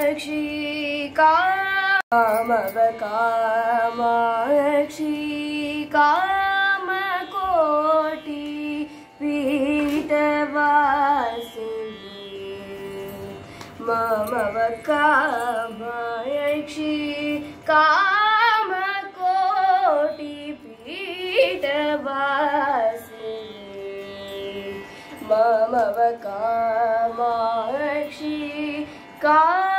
Kamakshi कामव Kamakshi Kamakoti पीठवासिनी। ममव Kamakshi Kamakoti पीठवासिनी। ममव Kamakshi Kamakoti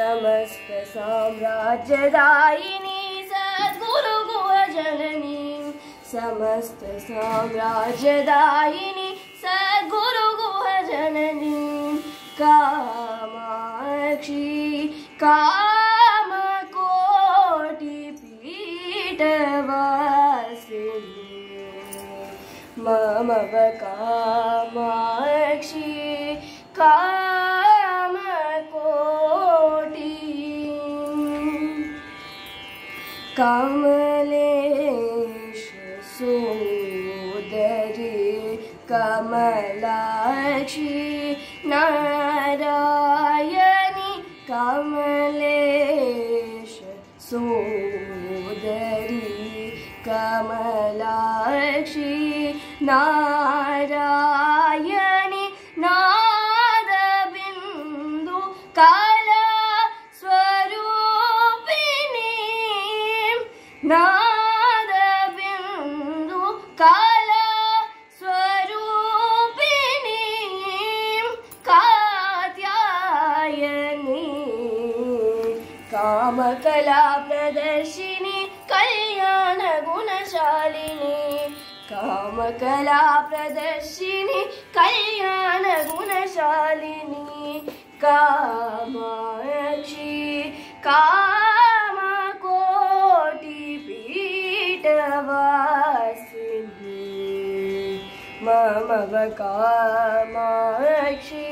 समस्तसाम्राज्यदायिनी सम्राज्य समस्तसाम्राज्यदायिनी सद्गुरुजननी Kamakshi कामकोटिपीठवासिनी सद्गुरुजननी Kamlesh सोदरी Kamalakshi Narayani Kamlesh सोदरी Kamalakshi नारायणि कामकला प्रदर्शिनी कल्याण गुणशालिनी। कामकला प्रदर्शिनी कल्याण गुणशालिनी। कामाक्षी कामकोटि पीठवासिनी। मम कामाक्षी